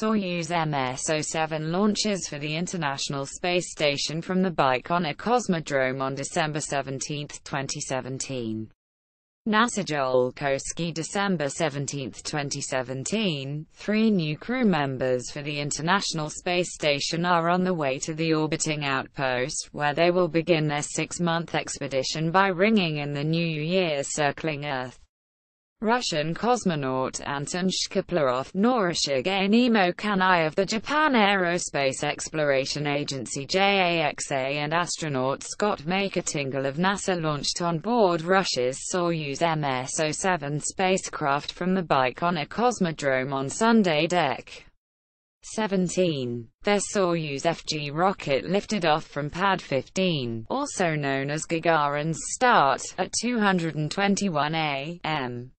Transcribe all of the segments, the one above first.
Soyuz MS-07 launches for the International Space Station from the Baikonur Cosmodrome on December 17, 2017. NASA Joel Kowsky December 17, 2017, three new crew members for the International Space Station are on the way to the orbiting outpost, where they will begin their six-month expedition by ringing in the new year circling Earth. Russian cosmonaut Anton Shkaplerov, Norishige Nemo Kanai of the Japan Aerospace Exploration Agency JAXA and astronaut Scott Maker Tingle of NASA launched on board Russia's Soyuz MS-07 spacecraft from the Baikonur Cosmodrome on Sunday deck. 17. Their Soyuz FG rocket lifted off from Pad 15, also known as Gagarin's start, at 221 a.m.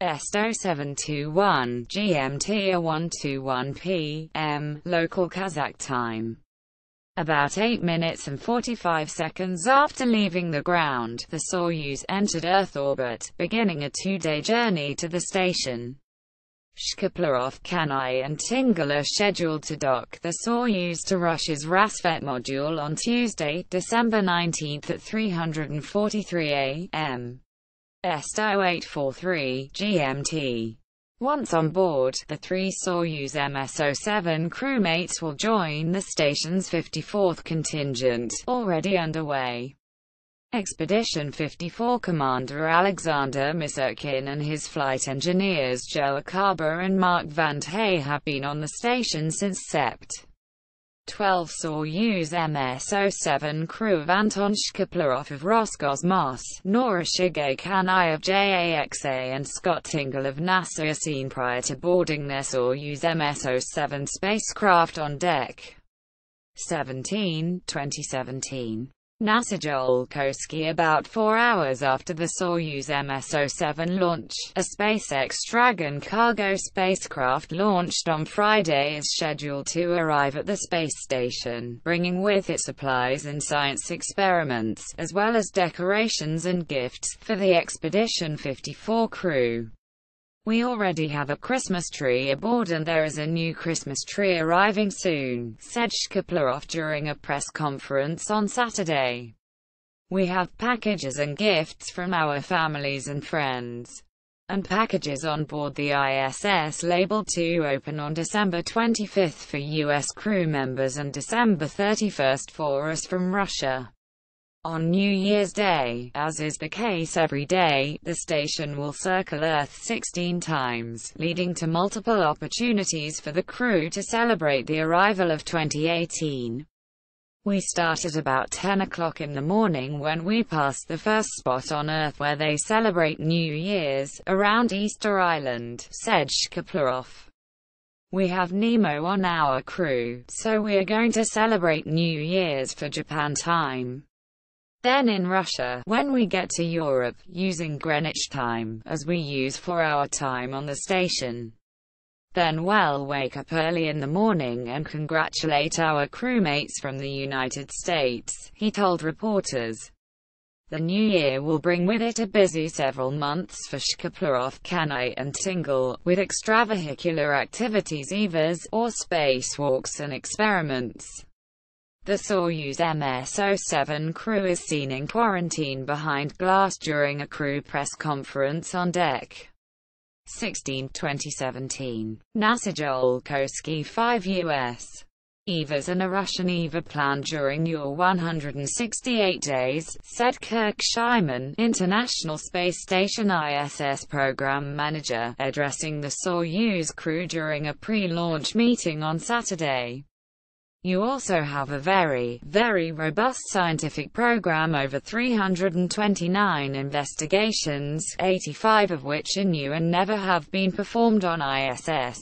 Esto 721 GMT or 121 p.m. local Kazakh time. About 8 minutes and 45 seconds after leaving the ground, the Soyuz entered Earth orbit, beginning a two-day journey to the station. Shkaplerov, Kanai and Tingle are scheduled to dock the Soyuz to Russia's Rassvet module on Tuesday, December 19 at 343 a.m. ESTO 843 GMT. Once on board, the three Soyuz MS-07 crewmates will join the station's 54th contingent, already underway. Expedition 54 Commander Alexander Misurkin and his flight engineers Joe Acaba and Mark Vande Hei have been on the station since Sept. 12 Soyuz MS-07 crew of Anton Shkaplerov of Roscosmos, Norishige Kanai of JAXA and Scott Tingle of NASA are seen prior to boarding their Soyuz MS-07 spacecraft on deck. 17, 2017 Kowsky about four hours after the Soyuz MS-07 launch, a SpaceX Dragon cargo spacecraft launched on Friday is scheduled to arrive at the space station, bringing with it supplies and science experiments, as well as decorations and gifts, for the Expedition 54 crew. We already have a Christmas tree aboard and there is a new Christmas tree arriving soon, said Shkaplerov during a press conference on Saturday. We have packages and gifts from our families and friends. And packages on board the ISS labeled to open on December 25 for U.S. crew members and December 31 for us from Russia. On New Year's Day, as is the case every day, the station will circle Earth 16 times, leading to multiple opportunities for the crew to celebrate the arrival of 2018. We start at about 10 o'clock in the morning when we pass the first spot on Earth where they celebrate New Year's, around Easter Island, said Shkaplerov. We have Nemo on our crew, so we are going to celebrate New Year's for Japan time. Then in Russia, when we get to Europe, using Greenwich time, as we use for our time on the station. Then well wake up early in the morning and congratulate our crewmates from the United States, he told reporters. The new year will bring with it a busy several months for Shkaplerov, Kanai and Tingle, with extravehicular activities EVAs, or spacewalks and experiments. The Soyuz MS-07 crew is seen in quarantine behind glass during a crew press conference on deck. 16, 2017. NASA Joel Kowsky 5 U.S. EVAs and a Russian EVA planned during your 168 days, said Kirk Shireman, International Space Station ISS Program Manager, addressing the Soyuz crew during a pre-launch meeting on Saturday. You also have a very, very robust scientific program over 329 investigations, 85 of which are new and never have been performed on ISS.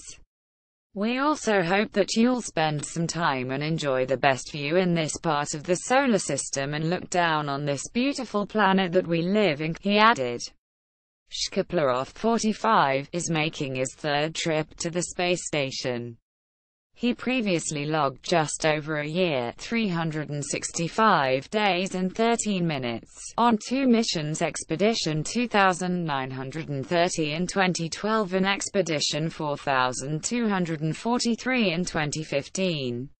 We also hope that you'll spend some time and enjoy the best view in this part of the solar system and look down on this beautiful planet that we live in, he added. Shkaplerov, 45, is making his third trip to the space station. He previously logged just over a year 365 days and 13 minutes on two missions Expedition 2930 in 2012 and Expedition 4243 in 2015.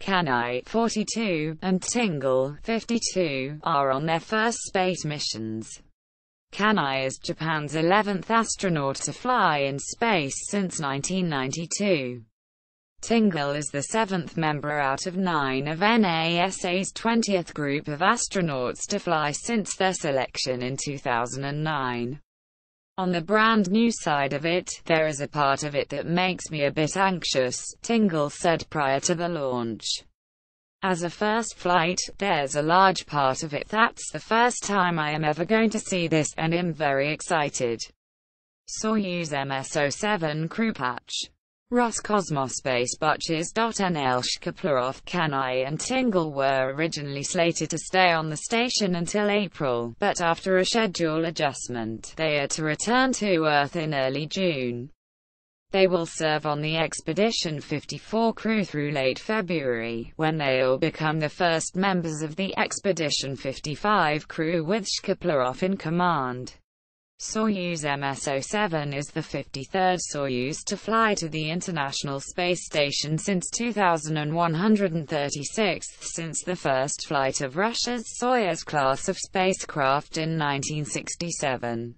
Kanai 42 and Tingle 52 are on their first space missions. Kanai is Japan's 11th astronaut to fly in space since 1992. Tingle is the seventh member out of nine of NASA's 20th group of astronauts to fly since their selection in 2009. On the brand new side of it, there is a part of it that makes me a bit anxious, Tingle said prior to the launch. As a first flight, there's a large part of it that's the first time I am ever going to see this, and am very excited. Soyuz MS-07 crew patch Roscosmos Butches. NL Shkaplerov, Kanai and Tingle were originally slated to stay on the station until April, but after a schedule adjustment, they are to return to Earth in early June. They will serve on the Expedition 54 crew through late February, when they will become the first members of the Expedition 55 crew with Shkaplerov in command. Soyuz MS-07 is the 53rd Soyuz to fly to the International Space Station since 2136, since the first flight of Russia's Soyuz class of spacecraft in 1967.